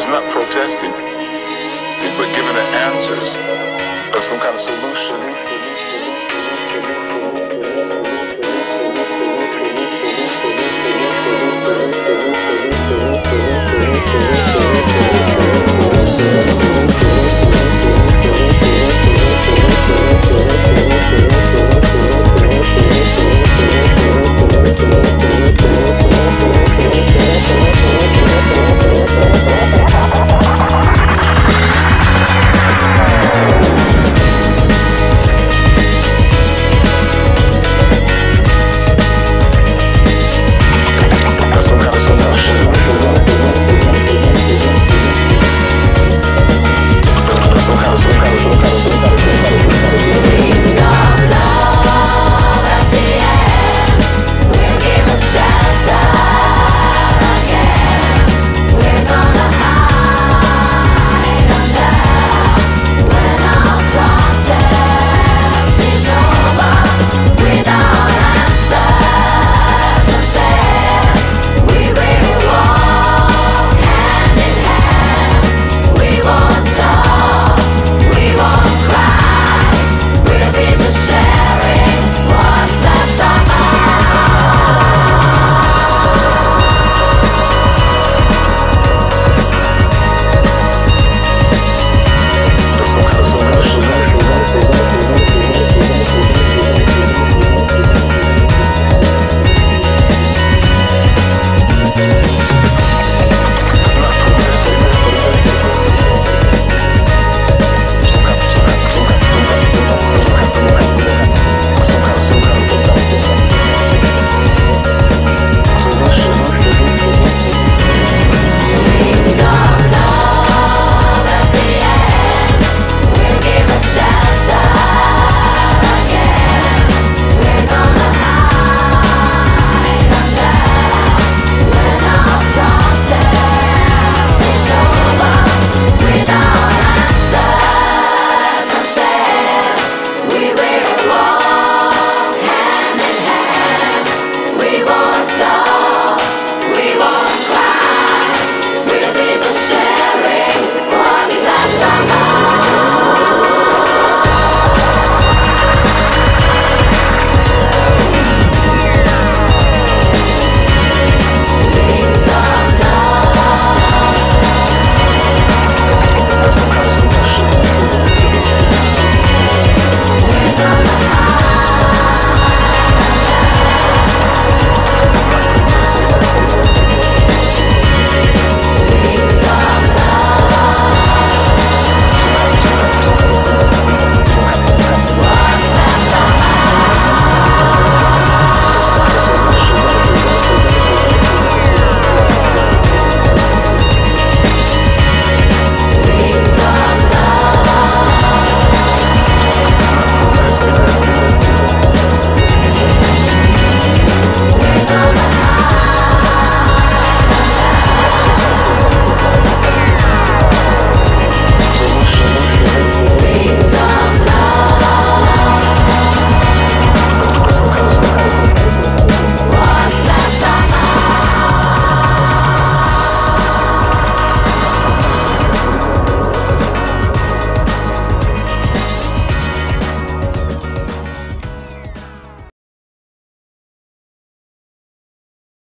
It's not protesting, but giving the answers of some kind of solution.